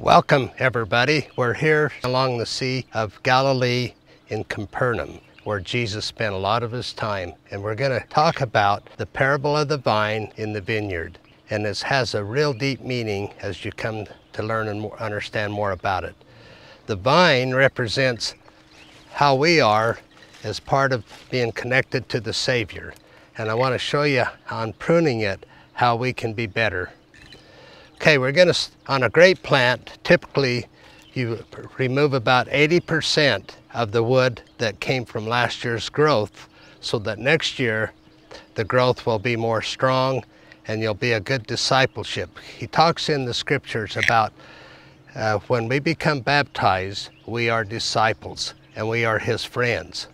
Welcome, everybody. We're here along the Sea of Galilee in Capernaum, where Jesus spent a lot of his time. And we're going to talk about the parable of the vine in the vineyard. And this has a real deep meaning as you come to learn and more, understand more about it. The vine represents how we are as part of being connected to the Savior. And I want to show you on pruning it how we can be better. Okay, we're to, on a grape plant, typically you remove about 80% of the wood that came from last year's growth so that next year the growth will be more strong and you'll be a good discipleship. He talks in the scriptures about uh, when we become baptized, we are disciples and we are his friends.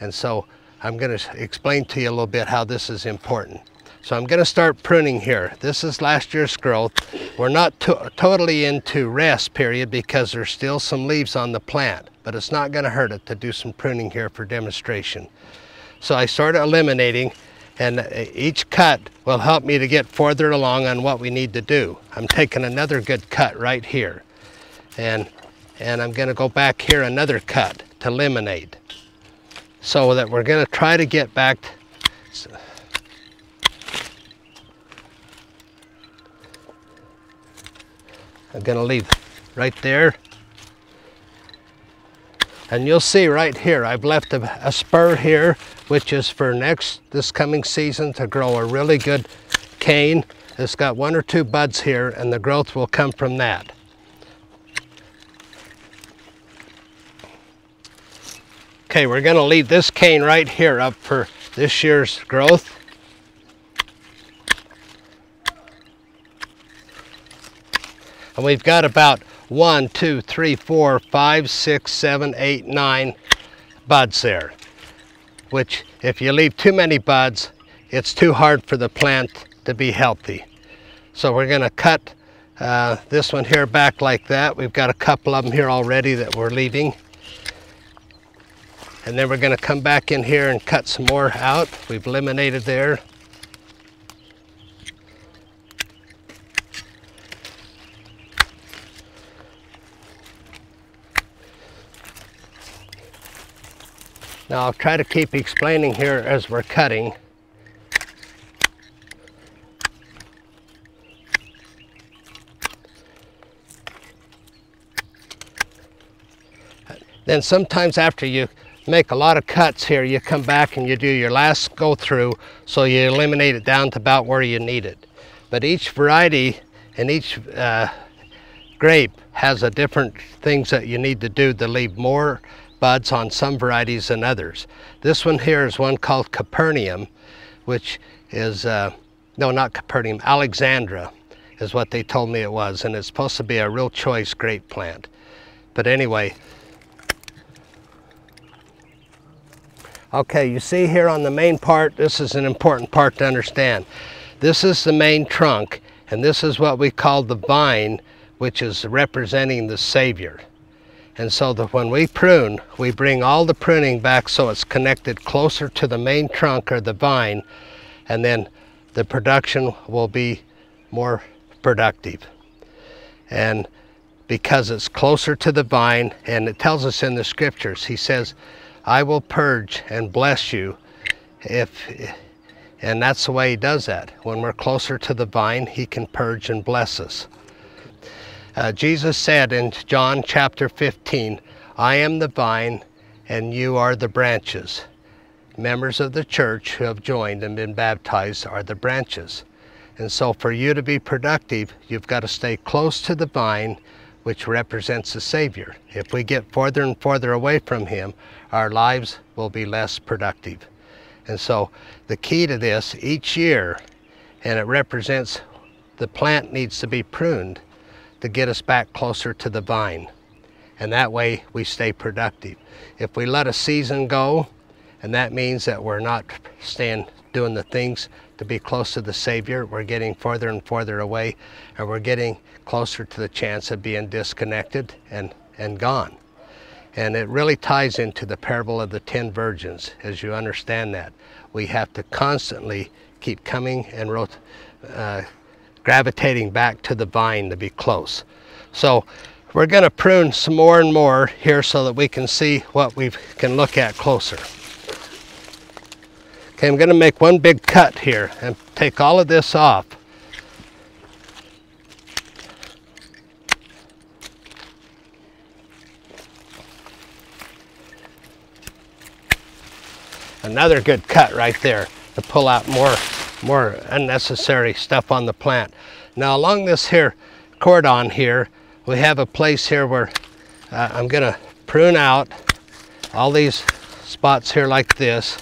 And so I'm going to explain to you a little bit how this is important. So I'm going to start pruning here. This is last year's growth. We're not to totally into rest period because there's still some leaves on the plant, but it's not going to hurt it to do some pruning here for demonstration. So I started eliminating and each cut will help me to get further along on what we need to do. I'm taking another good cut right here and, and I'm going to go back here another cut to eliminate so that we're going to try to get back to, I'm gonna leave right there. And you'll see right here, I've left a, a, spur here, which is for next, this coming season to grow a really good cane. It's got one or two buds here and the growth will come from that. Okay, we're gonna leave this cane right here up for this year's growth. And we've got about one, two, three, four, five, six, seven, eight, nine buds there. Which if you leave too many buds, it's too hard for the plant to be healthy. So we're gonna cut uh, this one here back like that. We've got a couple of them here already that we're leaving. And then we're gonna come back in here and cut some more out. We've eliminated there. Now I'll try to keep explaining here as we're cutting. Then sometimes after you make a lot of cuts here, you come back and you do your last go through so you eliminate it down to about where you need it. But each variety and each uh, grape has a different things that you need to do to leave more buds on some varieties than others. This one here is one called Capernaum, which is, uh, no, not Capernaum, Alexandra is what they told me it was, and it's supposed to be a real choice grape plant. But anyway, okay, you see here on the main part, this is an important part to understand. This is the main trunk, and this is what we call the vine, which is representing the Savior. And so that when we prune, we bring all the pruning back so it's connected closer to the main trunk or the vine, and then the production will be more productive. And because it's closer to the vine, and it tells us in the scriptures, he says, I will purge and bless you if and that's the way he does that. When we're closer to the vine, he can purge and bless us. Uh, Jesus said in John chapter 15, I am the vine and you are the branches. Members of the church who have joined and been baptized are the branches. And so for you to be productive, you've got to stay close to the vine, which represents the Savior. If we get farther and farther away from Him, our lives will be less productive. And so the key to this each year, and it represents the plant needs to be pruned to get us back closer to the vine. And that way we stay productive. If we let a season go, and that means that we're not staying doing the things to be close to the Savior, we're getting farther and farther away, and we're getting closer to the chance of being disconnected and, and gone. And it really ties into the parable of the ten virgins, as you understand that. We have to constantly keep coming and uh, gravitating back to the vine to be close. So we're going to prune some more and more here so that we can see what we can look at closer. Okay, I'm going to make one big cut here and take all of this off. Another good cut right there to pull out more, more unnecessary stuff on the plant. Now along this here cordon here, we have a place here where uh, I'm going to prune out all these spots here like this.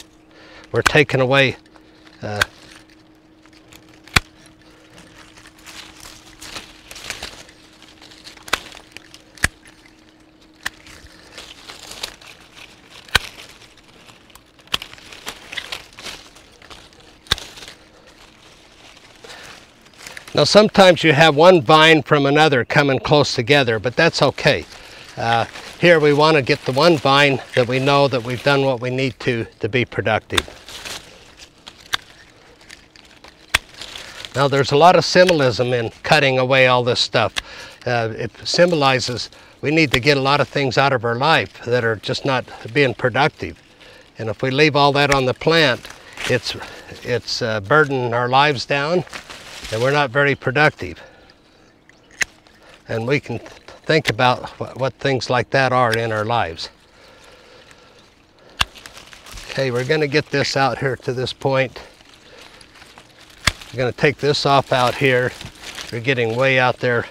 We're taking away uh, Now sometimes you have one vine from another coming close together, but that's okay. Uh, here we want to get the one vine that we know that we've done what we need to to be productive. Now there's a lot of symbolism in cutting away all this stuff. Uh, it symbolizes we need to get a lot of things out of our life that are just not being productive. And if we leave all that on the plant, it's, it's uh, burdening our lives down and we're not very productive. And we can think about what, what things like that are in our lives. Okay, we're going to get this out here to this point. We're going to take this off out here. We're getting way out there.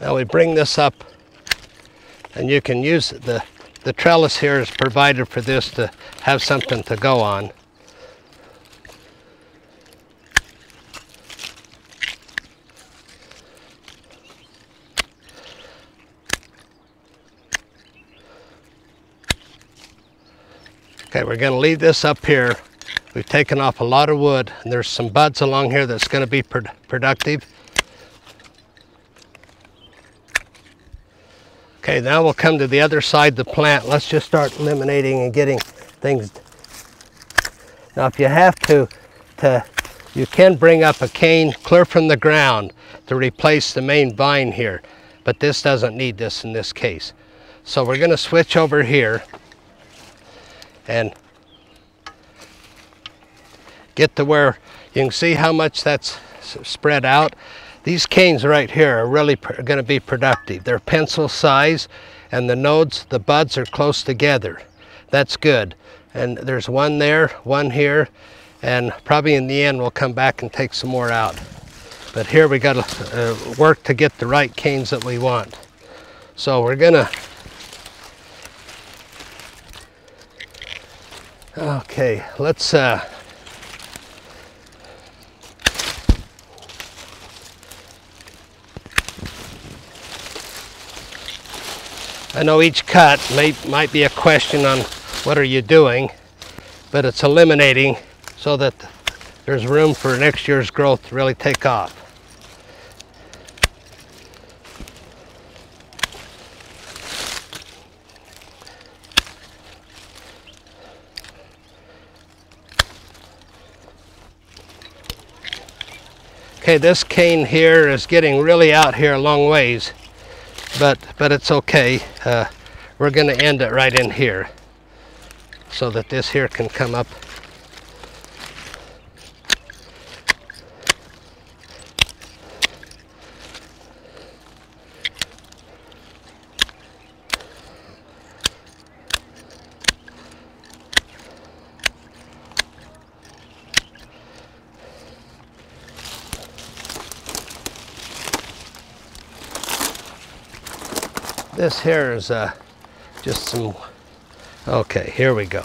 Now we bring this up and you can use the the trellis here is provided for this to have something to go on. Okay, we're going to leave this up here. We've taken off a lot of wood and there's some buds along here that's going to be pr productive. Okay, now we'll come to the other side of the plant. Let's just start eliminating and getting things. Now if you have to, to you can bring up a cane clear from the ground to replace the main vine here, but this doesn't need this in this case. So we're going to switch over here and get to where you can see how much that's spread out. These canes right here are really going to be productive. They're pencil size and the nodes, the buds are close together. That's good. And there's one there, one here, and probably in the end we'll come back and take some more out. But here we got to uh, work to get the right canes that we want. So we're gonna, okay, let's uh, I know each cut may, might be a question on what are you doing, but it's eliminating so that there's room for next year's growth to really take off. Okay, this cane here is getting really out here a long ways but but it's okay. Uh, we're going to end it right in here so that this here can come up Here is uh, just some, okay, here we go.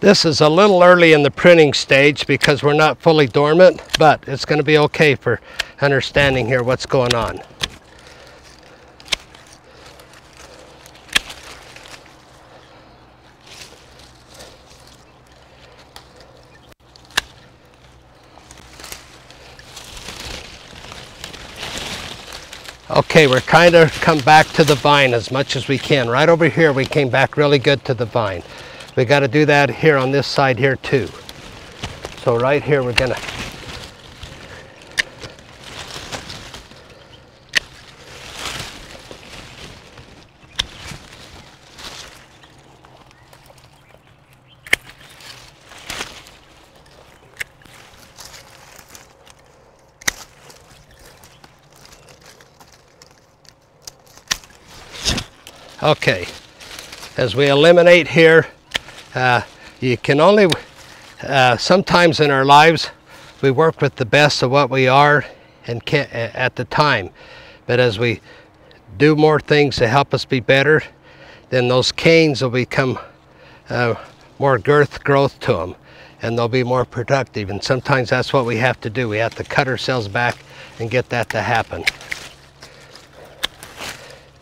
This is a little early in the pruning stage because we're not fully dormant, but it's going to be okay for understanding here what's going on. Okay, we're kind of come back to the vine as much as we can. Right over here, we came back really good to the vine. We got to do that here on this side here too. So right here, we're gonna Okay, as we eliminate here, uh, you can only, uh, sometimes in our lives, we work with the best of what we are and can, at the time. But as we do more things to help us be better, then those canes will become uh, more girth growth to them and they'll be more productive. And sometimes that's what we have to do. We have to cut ourselves back and get that to happen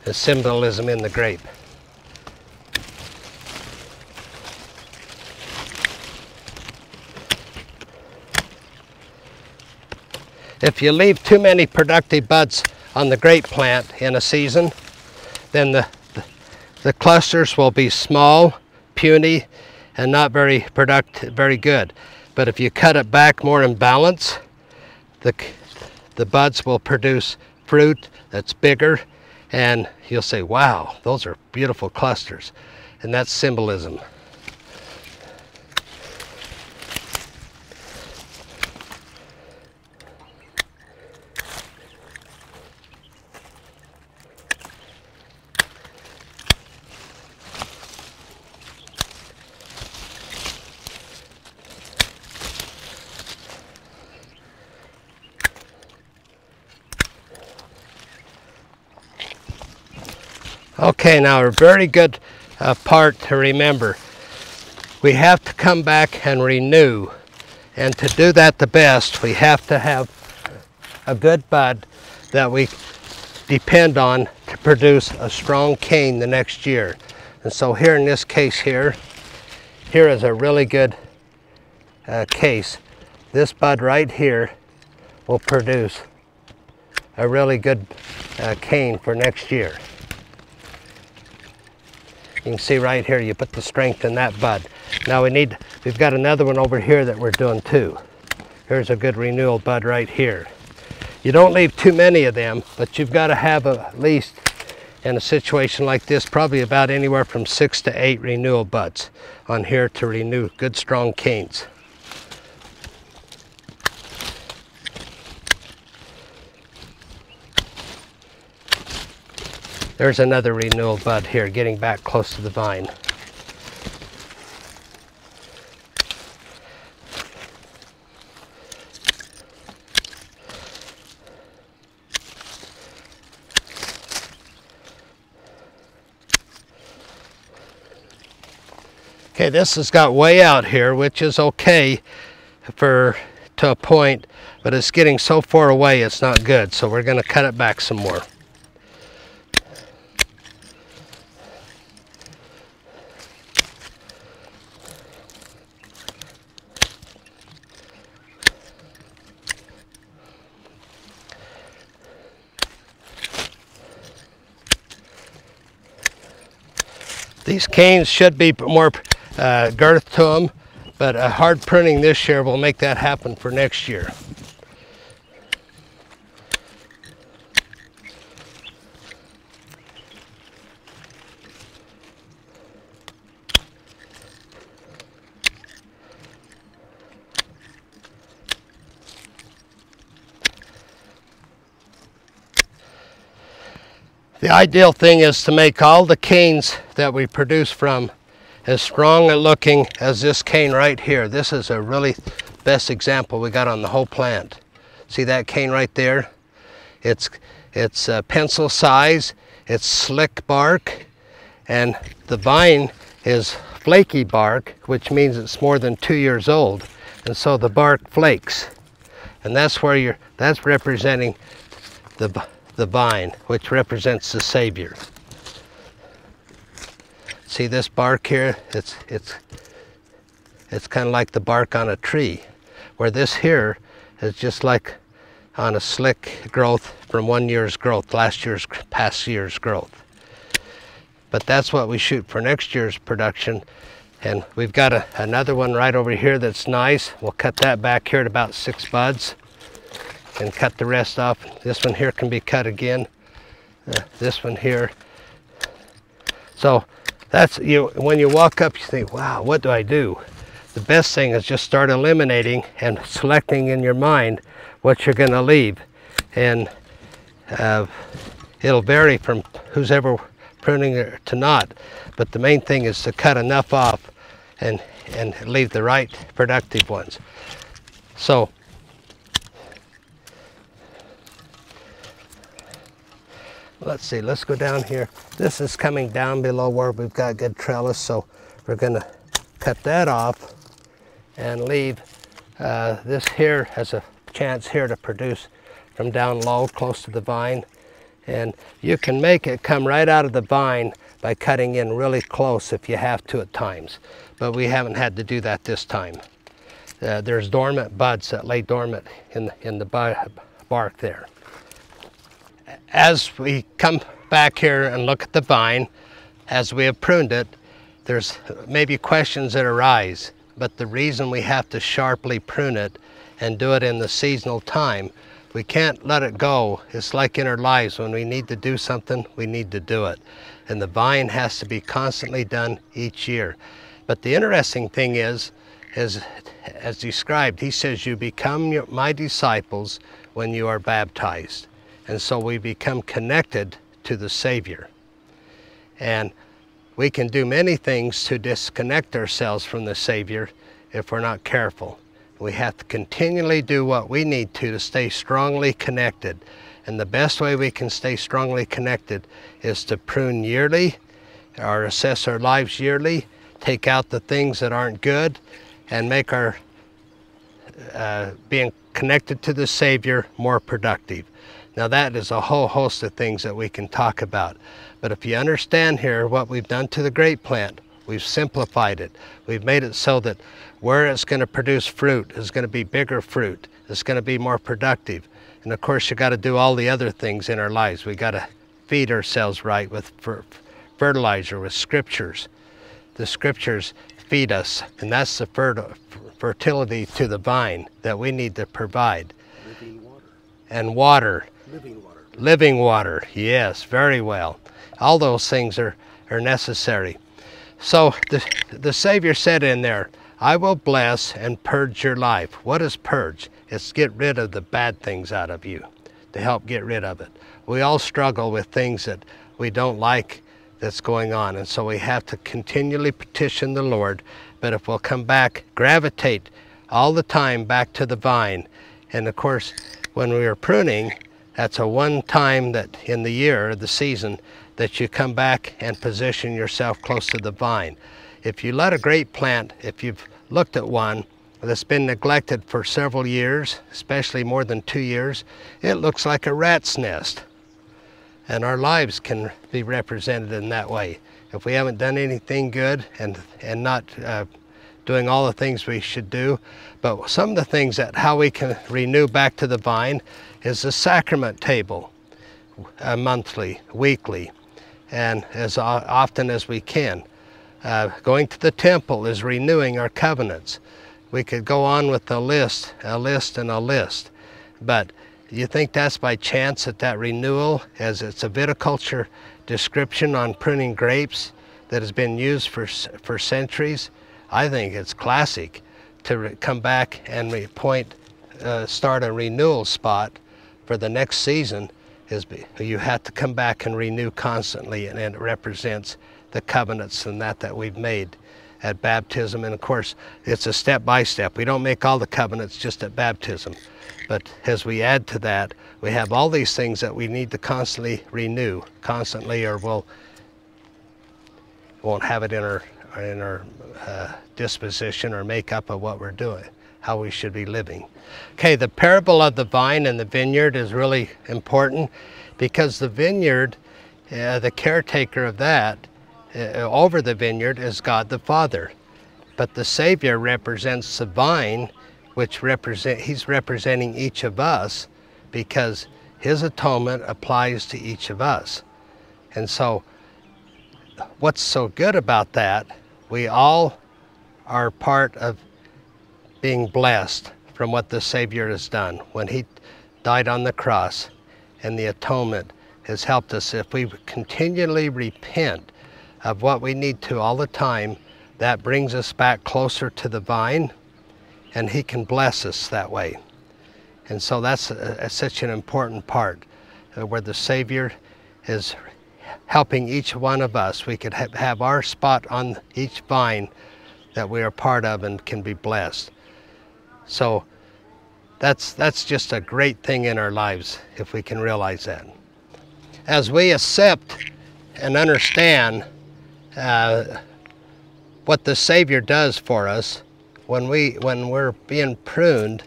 the symbolism in the grape. If you leave too many productive buds on the grape plant in a season, then the, the, clusters will be small, puny, and not very productive, very good. But if you cut it back more in balance, the, the buds will produce fruit that's bigger and you'll say, wow, those are beautiful clusters. And that's symbolism. Okay, now a very good uh, part to remember. We have to come back and renew. And to do that the best, we have to have a good bud that we depend on to produce a strong cane the next year. And so here in this case here, here is a really good uh, case. This bud right here will produce a really good uh, cane for next year. You can see right here, you put the strength in that bud. Now we need, we've got another one over here that we're doing too. Here's a good renewal bud right here. You don't leave too many of them, but you've got to have a, at least, in a situation like this, probably about anywhere from six to eight renewal buds on here to renew good strong canes. There's another renewal bud here, getting back close to the vine. Okay, this has got way out here, which is okay for to a point, but it's getting so far away it's not good. So we're going to cut it back some more. These canes should be more uh, girth to them, but a hard pruning this year will make that happen for next year. Ideal thing is to make all the canes that we produce from as strong looking as this cane right here. This is a really best example we got on the whole plant. See that cane right there? It's, it's pencil size, it's slick bark, and the vine is flaky bark, which means it's more than two years old. And so the bark flakes. And that's where you're, that's representing the the vine, which represents the Savior. See this bark here? It's, it's, it's kind of like the bark on a tree, where this here is just like on a slick growth from one year's growth, last year's, past year's growth. But that's what we shoot for next year's production. And we've got a, another one right over here that's nice. We'll cut that back here at about six buds and cut the rest off. This one here can be cut again. Uh, this one here. So that's you. When you walk up, you think, wow, what do I do? The best thing is just start eliminating and selecting in your mind what you're going to leave. And uh, it'll vary from who's ever pruning to not. But the main thing is to cut enough off and, and leave the right productive ones. So let's see, let's go down here. This is coming down below where we've got good trellis, so we're gonna cut that off and leave uh, this here has a chance here to produce from down low close to the vine. And you can make it come right out of the vine by cutting in really close if you have to at times. But we haven't had to do that this time. Uh, there's dormant buds that lay dormant in in the bark there. As we come back here and look at the vine, as we have pruned it, there's maybe questions that arise. But the reason we have to sharply prune it and do it in the seasonal time we can't let it go. It's like in our lives. When we need to do something, we need to do it. And the vine has to be constantly done each year. But the interesting thing is, is as described, he says, you become your, my disciples when you are baptized. And so we become connected to the Savior. And we can do many things to disconnect ourselves from the Savior if we're not careful. We have to continually do what we need to to stay strongly connected. And the best way we can stay strongly connected is to prune yearly or assess our lives yearly, take out the things that aren't good, and make our uh, being connected to the Savior more productive. Now that is a whole host of things that we can talk about. But if you understand here what we've done to the grape plant, we've simplified it. We've made it so that where it's going to produce fruit is going to be bigger fruit. It's going to be more productive. And of course, you got to do all the other things in our lives. We got to feed ourselves right with fertilizer, with scriptures. The scriptures feed us, and that's the fertility to the vine that we need to provide. Water. And water. Living water. Living water, yes, very well. All those things are, are necessary. So the, the Savior said in there, I will bless and purge your life. What is purge? It's get rid of the bad things out of you, to help get rid of it. We all struggle with things that we don't like that's going on, and so we have to continually petition the Lord. But if we'll come back, gravitate all the time back to the vine, and of course, when we are pruning, that's a one time that in the year, or the season, that you come back and position yourself close to the vine. If you let a grape plant, if you've looked at one that's been neglected for several years, especially more than two years, it looks like a rat's nest. And our lives can be represented in that way. If we haven't done anything good and, and not uh, doing all the things we should do, but some of the things that how we can renew back to the vine is the sacrament table, uh, monthly, weekly, and as often as we can. Uh, going to the temple is renewing our covenants. We could go on with a list, a list, and a list. But you think that's by chance that that renewal, as it's a viticulture description on pruning grapes that has been used for, for centuries? I think it's classic to come back and point, uh, start a renewal spot for the next season is you have to come back and renew constantly and it represents the covenants and that that we've made at baptism. And of course, it's a step by step. We don't make all the covenants just at baptism. But as we add to that, we have all these things that we need to constantly renew, constantly, or we'll won't have it in our in our uh, disposition or makeup of what we're doing, how we should be living. Okay, the parable of the vine and the vineyard is really important because the vineyard, uh, the caretaker of that, uh, over the vineyard is God the Father. But the Savior represents the vine, which represent, he's representing each of us because His atonement applies to each of us. And so, what's so good about that, we all are part of being blessed from what the Savior has done. When He died on the cross and the atonement has helped us, if we continually repent of what we need to all the time, that brings us back closer to the vine and He can bless us that way. And so that's a, a, such an important part uh, where the Savior is helping each one of us. We could ha have our spot on each vine that we are part of and can be blessed. So that's, that's just a great thing in our lives if we can realize that. As we accept and understand uh, what the Savior does for us, when, we, when we're being pruned,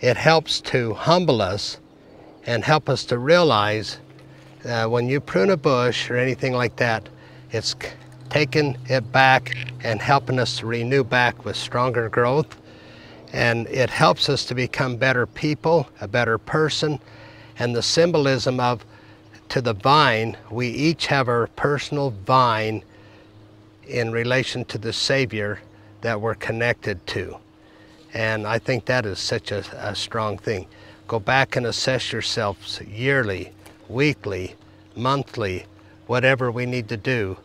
it helps to humble us and help us to realize uh, when you prune a bush or anything like that, it's taking it back and helping us to renew back with stronger growth. And it helps us to become better people, a better person. And the symbolism of to the vine, we each have our personal vine in relation to the Savior that we're connected to. And I think that is such a, a strong thing. Go back and assess yourselves yearly, weekly, monthly, whatever we need to do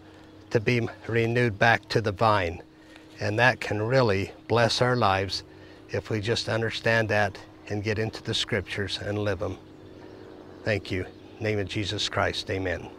to be renewed back to the vine. And that can really bless our lives if we just understand that and get into the scriptures and live them. Thank you. name of Jesus Christ, amen.